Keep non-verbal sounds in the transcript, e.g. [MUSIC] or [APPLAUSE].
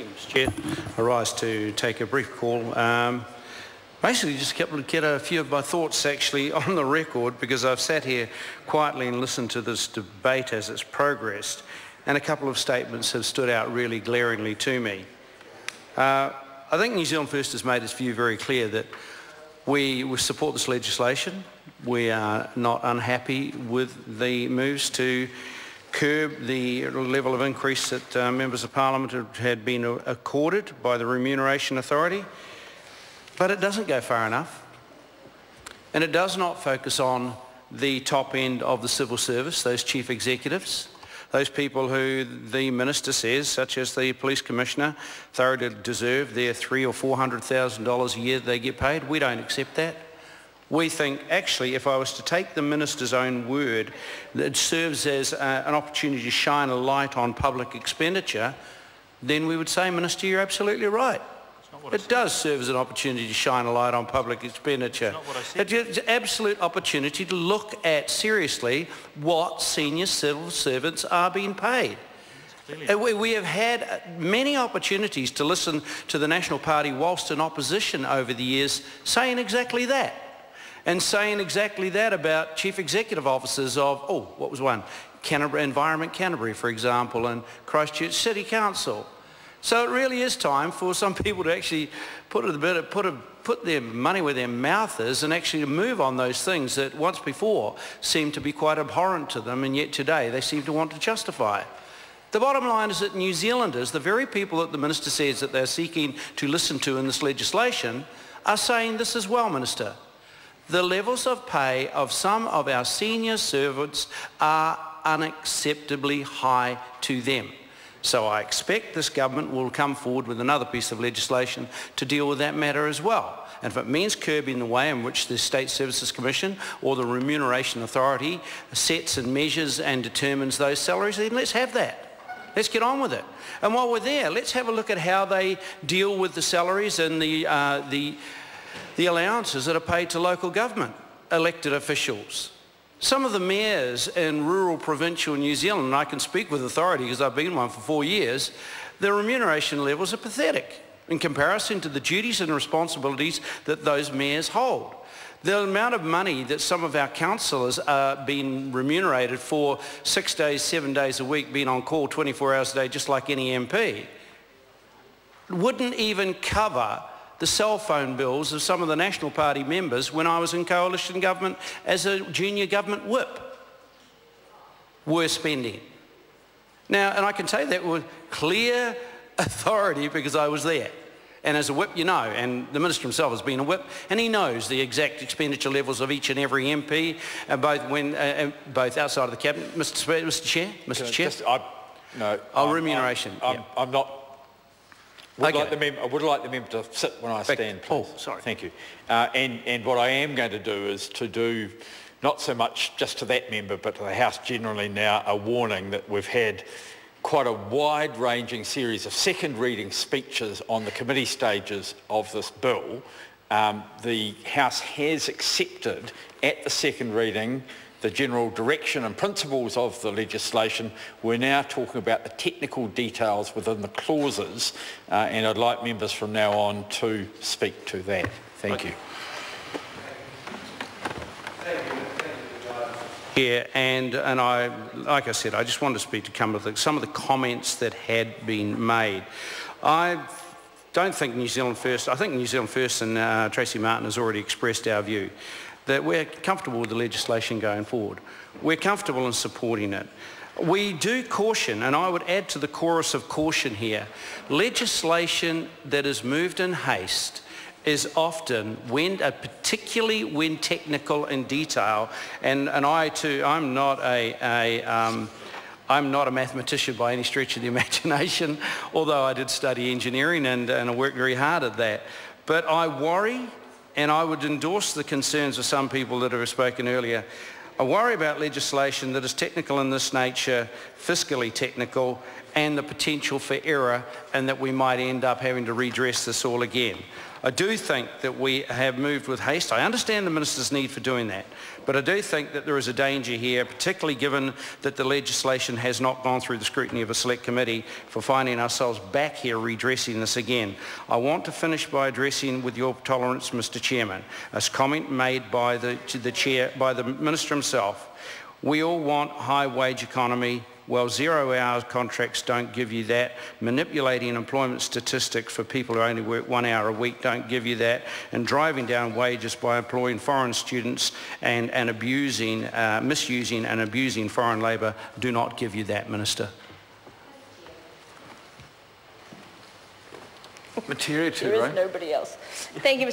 Thank you, Mr Chair. I rise to take a brief call. Um, basically, just to get a few of my thoughts actually [LAUGHS] on the record because I've sat here quietly and listened to this debate as it's progressed and a couple of statements have stood out really glaringly to me. Uh, I think New Zealand First has made its view very clear that we, we support this legislation. We are not unhappy with the moves to curb the level of increase that uh, members of parliament had been accorded by the remuneration authority. But it doesn't go far enough. And it does not focus on the top end of the civil service, those chief executives, those people who the minister says, such as the police commissioner, thoroughly deserve their three or four hundred thousand dollars a year they get paid. We don't accept that. We think actually if I was to take the minister's own word, it serves as uh, an opportunity to shine a light on public expenditure, then we would say, Minister, you're absolutely right. It does serve as an opportunity to shine a light on public expenditure. It's an absolute opportunity to look at seriously what senior civil servants are being paid. We have had many opportunities to listen to the National Party whilst in opposition over the years saying exactly that and saying exactly that about chief executive officers of, oh, what was one? Canterbury, Environment Canterbury, for example, and Christchurch City Council. So it really is time for some [LAUGHS] people to actually put a bit of, put, a, put their money where their mouth is and actually move on those things that once before seemed to be quite abhorrent to them and yet today they seem to want to justify. The bottom line is that New Zealanders, the very people that the Minister says that they're seeking to listen to in this legislation, are saying this as well, Minister. The levels of pay of some of our senior servants are unacceptably high to them. So I expect this government will come forward with another piece of legislation to deal with that matter as well. And if it means curbing the way in which the State Services Commission or the Remuneration Authority sets and measures and determines those salaries, then let's have that. Let's get on with it. And while we're there, let's have a look at how they deal with the salaries and the, uh, the, the allowances that are paid to local government elected officials. Some of the mayors in rural provincial New Zealand, and I can speak with authority because I've been one for four years, their remuneration levels are pathetic in comparison to the duties and responsibilities that those mayors hold. The amount of money that some of our councillors are being remunerated for six days, seven days a week, being on call 24 hours a day, just like any MP, wouldn't even cover the cell phone bills of some of the National Party members when I was in coalition government as a junior government whip were spending. Now, and I can tell you that with clear [LAUGHS] authority because I was there. And as a whip, you know, and the Minister himself has been a whip, and he knows the exact expenditure levels of each and every MP, uh, both, when, uh, uh, both outside of the Cabinet. Mr. Mr. Chair? Mr. Chair? Just, I, no. Oh, I'm, remuneration. I'm, yeah. I'm, I'm not would okay. like the member, I would like the member to sit when I stand, please. Oh, sorry. Thank you. Uh, and, and what I am going to do is to do, not so much just to that member, but to the House generally now, a warning that we've had quite a wide-ranging series of second reading speeches on the committee stages of this bill. Um, the House has accepted at the second reading the general direction and principles of the legislation. We're now talking about the technical details within the clauses, uh, and I'd like members from now on to speak to that. Thank you. Yeah, and, and I, like I said, I just wanted to speak to some of the, some of the comments that had been made. I don't think New Zealand First, I think New Zealand First and uh, Tracey Martin has already expressed our view that we're comfortable with the legislation going forward. We're comfortable in supporting it. We do caution, and I would add to the chorus of caution here, legislation that is moved in haste is often when, uh, particularly when technical in detail, and, and I too, I'm not a, a um, I'm not a mathematician by any stretch of the [LAUGHS] imagination, although I did study engineering and, and I worked very hard at that. But I worry and I would endorse the concerns of some people that have spoken earlier. I worry about legislation that is technical in this nature, fiscally technical, and the potential for error and that we might end up having to redress this all again. I do think that we have moved with haste. I understand the Minister's need for doing that, but I do think that there is a danger here, particularly given that the legislation has not gone through the scrutiny of a select committee for finding ourselves back here redressing this again. I want to finish by addressing, with your tolerance, Mr Chairman, a comment made by the, the Chair, by the Minister himself. We all want a high wage economy, well, zero hour contracts don't give you that. Manipulating employment statistics for people who only work one hour a week don't give you that. And driving down wages by employing foreign students and, and abusing, uh, misusing and abusing foreign labour do not give you that, Minister. Material too, There is right? nobody else. Thank you, Mr.